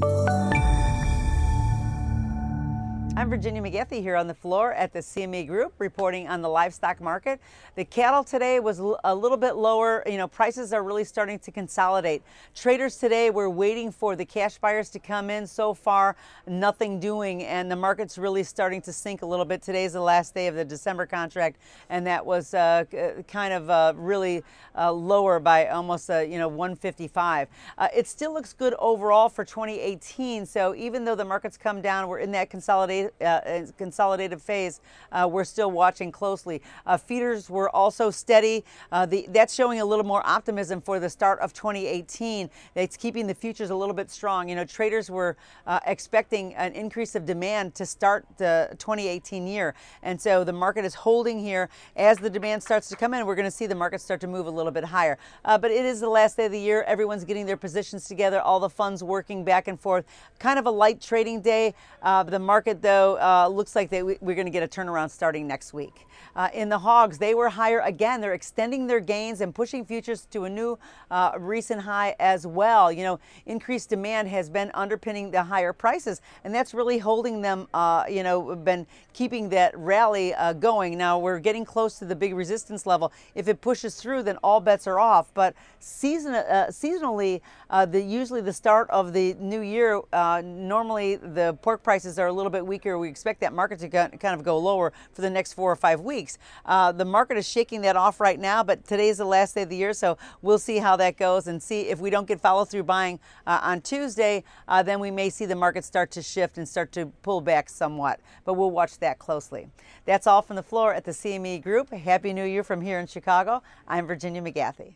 Thank you. I'm Virginia McGathey here on the floor at the CME Group reporting on the livestock market. The cattle today was a little bit lower. You know, prices are really starting to consolidate. Traders today were waiting for the cash buyers to come in. So far, nothing doing, and the market's really starting to sink a little bit. Today's the last day of the December contract, and that was uh, kind of uh, really uh, lower by almost, uh, you know, 155. Uh, it still looks good overall for 2018. So even though the market's come down, we're in that consolidation uh, consolidated phase, uh, we're still watching closely. Uh, feeders were also steady. Uh, the, that's showing a little more optimism for the start of 2018. It's keeping the futures a little bit strong. You know, traders were uh, expecting an increase of demand to start the 2018 year. And so the market is holding here. As the demand starts to come in, we're going to see the market start to move a little bit higher. Uh, but it is the last day of the year. Everyone's getting their positions together, all the funds working back and forth. Kind of a light trading day. the market, though, so uh, looks like they, we're going to get a turnaround starting next week. Uh, in the hogs, they were higher again. They're extending their gains and pushing futures to a new uh, recent high as well. You know, increased demand has been underpinning the higher prices, and that's really holding them, uh, you know, been keeping that rally uh, going. Now we're getting close to the big resistance level. If it pushes through, then all bets are off. But season, uh, seasonally, the usually the start of the new year, normally the pork prices are a little bit weaker we expect that market to kind of go lower for the next four or five weeks. Uh, the market is shaking that off right now, but today is the last day of the year, so we'll see how that goes and see if we don't get follow through buying uh, on Tuesday, uh, then we may see the market start to shift and start to pull back somewhat. But we'll watch that closely. That's all from the floor at the CME Group. Happy New Year from here in Chicago. I'm Virginia McGathey.